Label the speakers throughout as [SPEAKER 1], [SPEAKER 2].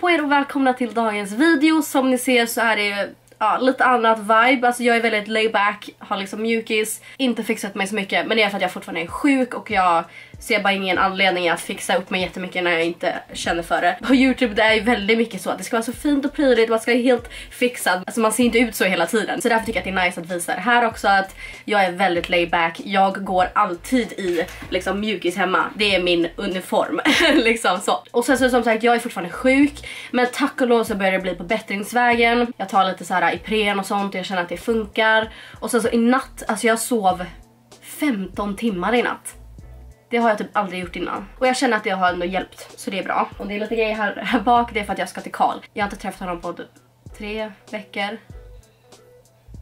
[SPEAKER 1] på er och välkomna till dagens video. Som ni ser så är det ja, lite annat vibe. Alltså jag är väldigt layback, har liksom mjukis, inte fixat mig så mycket. Men det är för att jag fortfarande är sjuk och jag ser bara ingen anledning att fixa upp mig jättemycket när jag inte känner för det. På Youtube det är ju väldigt mycket så att det ska vara så fint och prydligt, man ska vara helt fixad. Alltså man ser inte ut så hela tiden. Så därför tycker jag att det är nice att visa det här också att jag är väldigt layback. Jag går alltid i liksom mjukis hemma. Det är min uniform. liksom så. Och sen så som sagt, jag är fortfarande sjuk. Men tack och lov så börjar det bli på bättringsvägen. Jag tar lite så här Ipren och sånt och jag känner att det funkar. Och sen så i natt, alltså jag sov 15 timmar i natt. Det har jag typ aldrig gjort innan. Och jag känner att det har ändå hjälpt, så det är bra. Och det är lite grejer här, här bak, det är för att jag ska till Karl. Jag har inte träffat honom på typ tre veckor.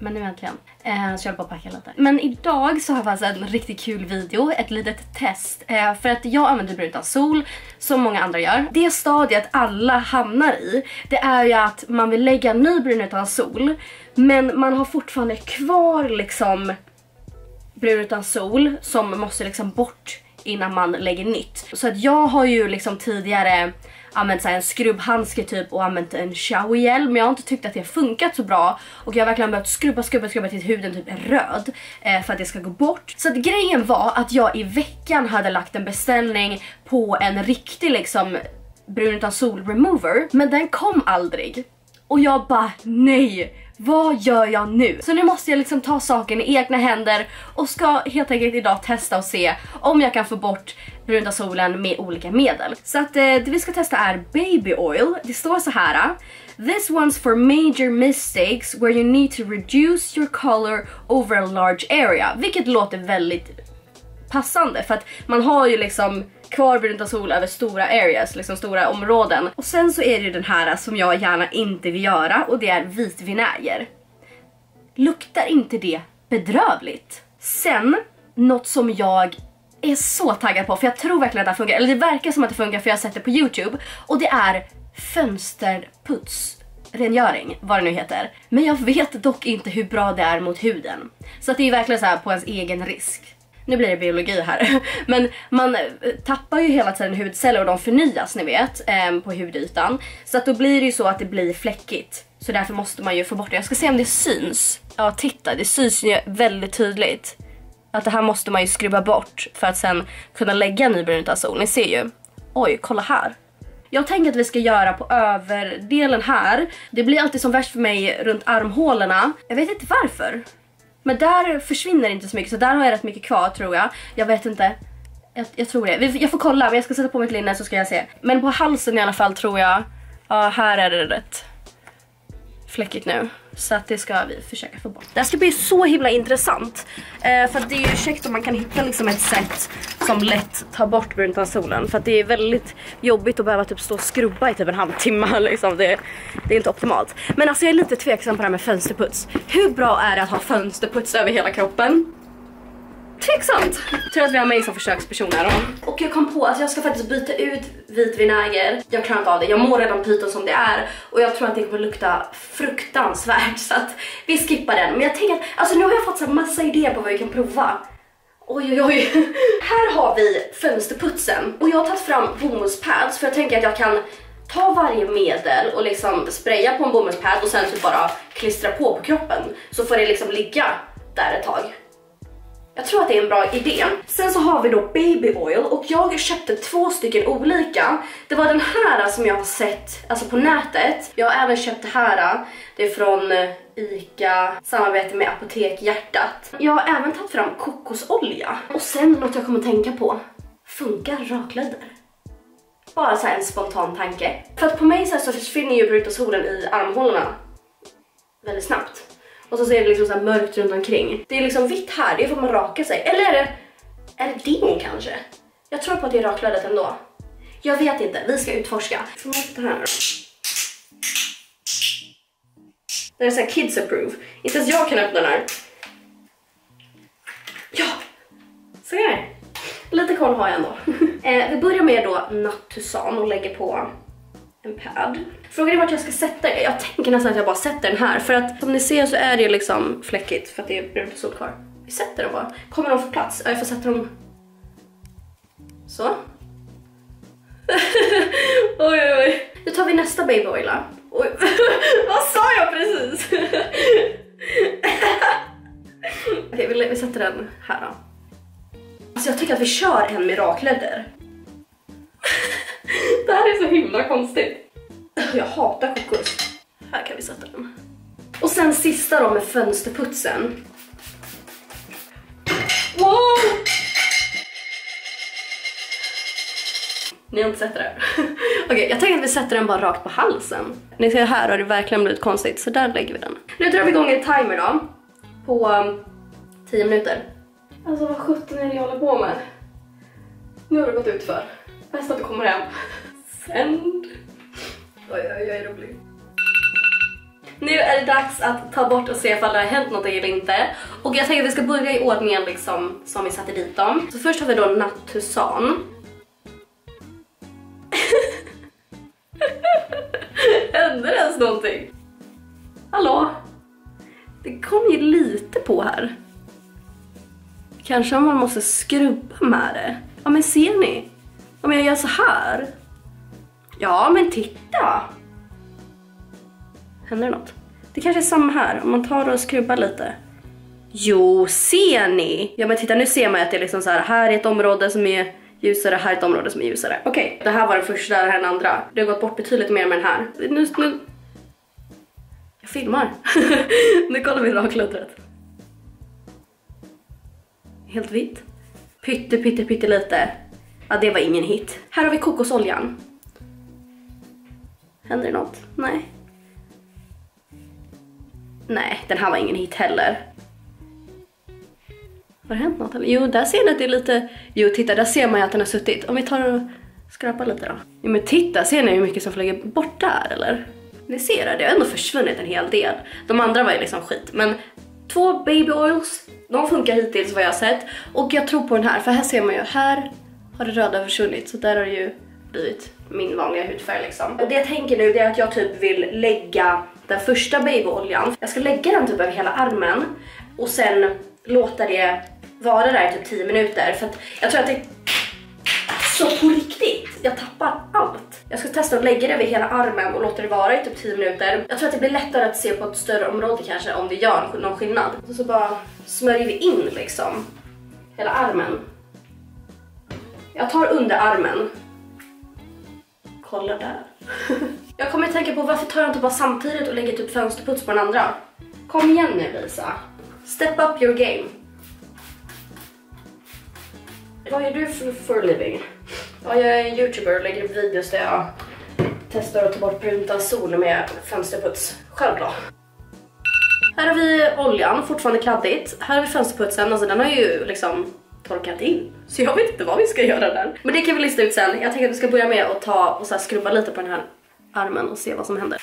[SPEAKER 1] Men nu äntligen. Eh, så jag håller på att packa lite. Men idag så har jag faktiskt en riktigt kul video, ett litet test. Eh, för att jag använder brun utan sol, som många andra gör. Det stadiet alla hamnar i, det är ju att man vill lägga ny brun utan sol. Men man har fortfarande kvar liksom brun utan sol som måste liksom bort innan man lägger nytt. Så att jag har ju liksom tidigare använt så en skrubbhandske typ och använt en showergel men jag har inte tyckt att det har funkat så bra och jag har verkligen behövt skrubba, skrubba, skrubba tills huden typ är röd eh, för att det ska gå bort. Så att grejen var att jag i veckan hade lagt en beställning på en riktig liksom brun utan sol remover men den kom aldrig. Och jag bara nej vad gör jag nu? Så nu måste jag liksom ta saken i egna händer och ska helt enkelt idag testa och se om jag kan få bort bruna solen med olika medel. Så att eh, det vi ska testa är baby oil. Det står så här. This one's for major mistakes where you need to reduce your color over a large area. Vilket låter väldigt passande för att man har ju liksom kvar bruna sol över stora areas, liksom stora områden. Och sen så är det ju den här som jag gärna inte vill göra och det är vitvinäger. Luktar inte det bedrövligt? Sen, något som jag är så taggad på för jag tror verkligen att det här funkar, eller det verkar som att det funkar för jag har sett det på Youtube och det är fönsterputs rengöring, vad det nu heter. Men jag vet dock inte hur bra det är mot huden. Så att det är verkligen så här på ens egen risk nu blir det biologi här, men man eh, tappar ju hela tiden hudceller och de förnyas ni vet ehm, på hudytan. Så att då blir det ju så att det blir fläckigt. Så därför måste man ju få bort det. Jag ska se om det syns. Ja titta, det syns ju väldigt tydligt. Att det här måste man ju skrubba bort för att sen kunna lägga en ny sol. Ni ser ju. Oj, kolla här. Jag tänker att vi ska göra på överdelen här. Det blir alltid som värst för mig runt armhålorna. Jag vet inte varför. Men där försvinner inte så mycket så där har jag rätt mycket kvar tror jag. Jag vet inte. Jag, jag tror det. Jag får kolla men jag ska sätta på mitt linne så ska jag se. Men på halsen i alla fall tror jag. Ja här är det rätt fläckigt nu. Så att det ska vi försöka få bort. Det här ska bli så himla intressant. Eh, för det är ju käckt om man kan hitta liksom ett sätt som lätt tar bort bruntansolen. För att det är väldigt jobbigt att behöva typ stå och skrubba i typ en halvtimme. Liksom. Det, det är inte optimalt. Men alltså jag är lite tveksam på det här med fönsterputs. Hur bra är det att ha fönsterputs över hela kroppen? Tveksamt. Tror att vi har mig som försöksperson här då. Och jag kom på att jag ska faktiskt byta ut vit vinäger. Jag klarar inte av det. Jag mår redan pyton som det är. Och jag tror att det kommer lukta fruktansvärt. Så att vi skippar den. Men jag tänker att, alltså nu har jag fått så massa idéer på vad vi kan prova. Oj oj oj. här har vi fönsterputsen. Och jag har tagit fram bomullspads för jag tänker att jag kan ta varje medel och liksom spraya på en bomullspad och sen typ bara klistra på på kroppen. Så får det liksom ligga där ett tag. Jag tror att det är en bra idé. Sen så har vi då baby oil och jag köpte två stycken olika. Det var den här som jag har sett alltså på nätet. Jag har även köpt det här. Det är från eh, Ica, samarbete med Apotek Hjärtat. Jag har även tagit fram kokosolja. Och sen något jag kommer tänka på. Funkar raklödder? Bara så en spontan tanke. För att på mig så, så försvinner ju brutasolen i armhålorna väldigt snabbt. Och så ser det liksom så mörkt runt omkring. Det är liksom vitt här, det är för att man rakar sig. Eller är det, är det din kanske? Jag tror på att det är raklödet ändå. Jag vet inte, vi ska utforska. Får man det här? Den är såhär kids approve. Inte ens jag kan öppna den här. Ja! Så här. Lite koll har jag ändå. eh, vi börjar med då Nattusan och lägger på en pad. Frågan är vart jag ska sätta det. Jag tänker nästan att jag bara sätter den här. För att som ni ser så är det liksom fläckigt för att det är brunt sol kvar. Vi sätter dem bara. Kommer de få plats? Ja, jag får sätta dem så. oj oj oj. Nu tar vi nästa baby oil. Oj. Vad sa jag precis? Okej, vi, vi sätter den här då. Alltså jag tycker att vi kör en mirakleder är så himla konstigt. Jag hatar kokos. Här kan vi sätta den. Och sen sista då med fönsterputsen. Wow! Ni har inte sett det här? Okej, okay, jag tänker att vi sätter den bara rakt på halsen. Ni ser här har det verkligen blivit konstigt, så där lägger vi den. Nu drar vi igång en timer då. På 10 um, minuter. Alltså vad sjutton är det jag håller på med? Nu har det gått ut för. Bäst att du kommer hem. Sänd. Oj, oj, jag är rolig. Nu är det dags att ta bort och se ifall det har hänt något eller inte. Och jag tänker att vi ska börja i ordningen liksom som vi satte dit dem. Så först har vi då Nattusan. Hände det ens någonting? Hallå? Det kom ju lite på här. Kanske man måste skrubba med det. Ja men ser ni? Om jag gör så här. Ja men titta! Händer det något? Det kanske är samma här, om man tar och skrubbar lite. Jo, ser ni? Ja men titta nu ser man att det är liksom så här, här är ett område som är ljusare, här är ett område som är ljusare. Okej, okay, det här var den första, det här är den andra. Det har gått bort betydligt mer med den här. Nu, nu... Jag filmar. nu kollar vi rakluddret. Helt vitt. Pytte, pytte, pytte lite. Ja, det var ingen hit. Här har vi kokosoljan. Händer det något? Nej. Nej, den här var ingen hit heller. Har det hänt något? Jo, där ser ni att det är lite... Jo, titta, där ser man ju att den har suttit. Om vi tar och skrapar lite då. Jo, men titta, ser ni hur mycket som flyger bort där, eller? Ni ser det, det har ändå försvunnit en hel del. De andra var ju liksom skit, men två baby oils, de funkar hittills vad jag har sett. Och jag tror på den här, för här ser man ju, här har det röda försvunnit, så där har det ju blivit min vanliga hudfärg liksom. Det jag tänker nu är att jag typ vill lägga den första babyoljan. Jag ska lägga den typ över hela armen och sen låta det vara där i typ 10 minuter för att jag tror att det är så på riktigt. Jag tappar allt. Jag ska testa att lägga det över hela armen och låta det vara i typ 10 minuter. Jag tror att det blir lättare att se på ett större område kanske om det gör någon skillnad. Och så bara smörjer vi in liksom hela armen. Jag tar under armen. Kolla där. jag kommer att tänka på varför tar jag inte bara samtidigt och lägger typ fönsterputs på den andra? Kom igen nu Lisa. Step up your game. Vad gör du för, för living? Ja, jag är youtuber och lägger upp videos där jag testar att ta bort brunta sol med fönsterputs. Själv då. Här har vi oljan, fortfarande kladdigt. Här har vi fönsterputsen, alltså den har ju liksom torkat in. Så jag vet inte vad vi ska göra där. Men det kan vi lista ut sen. Jag tänker att vi ska börja med att ta och så skrubba lite på den här armen och se vad som händer.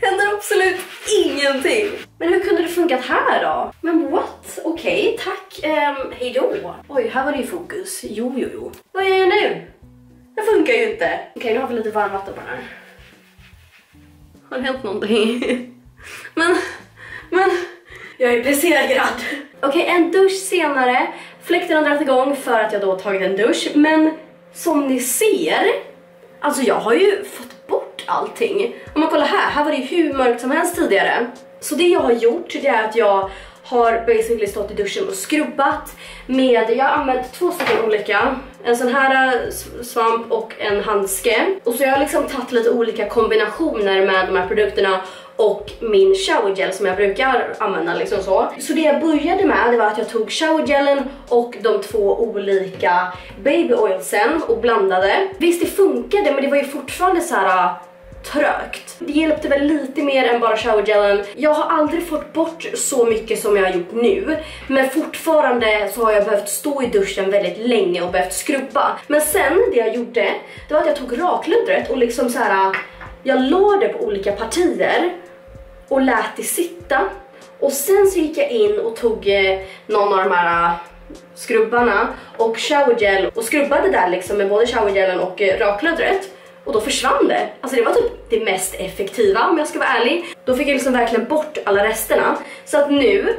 [SPEAKER 1] händer absolut ingenting. Men hur kunde det funkat här då? Men what? Okej, okay, tack. Ehm, um, hejdå. Oj, här var det ju fokus. Jo, jo, jo. Vad gör jag nu? Det funkar ju inte. Okej, okay, nu har vi lite varmvatten på den här. Har det hänt någonting? men, men, jag är besegrad. Okej, okay, en dusch senare. Fläkten har dragit igång för att jag då tagit en dusch. Men som ni ser, alltså jag har ju fått bort allting. Om man kollar här, här var det hur mörkt som helst tidigare. Så det jag har gjort det är att jag har basically stått i duschen och skrubbat med, jag har använt två stycken olika, en sån här eh, svamp och en handske. Och så jag har liksom tagit lite olika kombinationer med de här produkterna och min showergel som jag brukar använda liksom så. Så det jag började med det var att jag tog showergelen och de två olika baby oilsen och blandade. Visst det funkade men det var ju fortfarande så här eh, trögt. Det hjälpte väl lite mer än bara showergelen. Jag har aldrig fått bort så mycket som jag har gjort nu. Men fortfarande så har jag behövt stå i duschen väldigt länge och behövt skrubba. Men sen det jag gjorde, det var att jag tog rakluddret och liksom så här. Jag la det på olika partier och lät det sitta. Och sen så gick jag in och tog eh, någon av de här eh, skrubbarna och showergel och skrubbade där liksom med både showergelen och eh, rakluddret. Och då försvann det. Alltså det var typ det mest effektiva om jag ska vara ärlig. Då fick jag liksom verkligen bort alla resterna. Så att nu,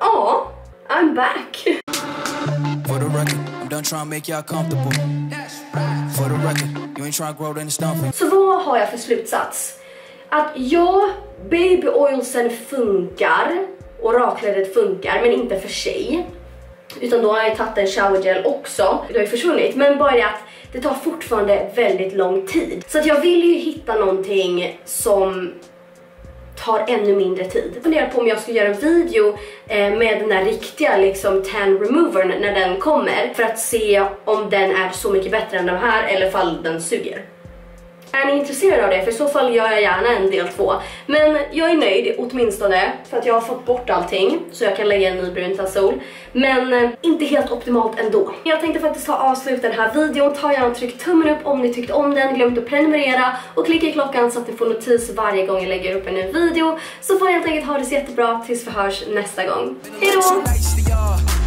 [SPEAKER 1] ja, I'm back!
[SPEAKER 2] For the record, I'm done trying to make y'all comfortable. For the record, you ain't trying to grow you.
[SPEAKER 1] Så vad har jag för slutsats? Att ja, baby oilsen funkar, orakledet funkar, men inte för sig. Utan då har jag tagit en showergel också, det har ju försvunnit. Men bara det att det tar fortfarande väldigt lång tid. Så att jag vill ju hitta någonting som tar ännu mindre tid. Jag funderar på om jag ska göra en video eh, med den där riktiga liksom tan removern när den kommer för att se om den är så mycket bättre än den här eller fall den suger. Är ni intresserade av det? För i så fall gör jag gärna en del två. Men jag är nöjd åtminstone för att jag har fått bort allting så jag kan lägga en ny brun tassol. Men eh, inte helt optimalt ändå. Jag tänkte faktiskt ta avslut den här videon. Ta gärna och tryck tummen upp om ni tyckte om den. Glöm inte att prenumerera och klicka i klockan så att ni får notis varje gång jag lägger upp en ny video. Så får jag helt enkelt ha det så jättebra tills vi hörs nästa gång. Hejdå!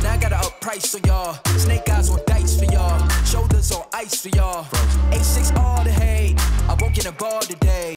[SPEAKER 2] Now I got a up price on y'all. Snake eyes on dice for y'all. Shoulders on ice for y'all. A6 all the hair. In a ball today.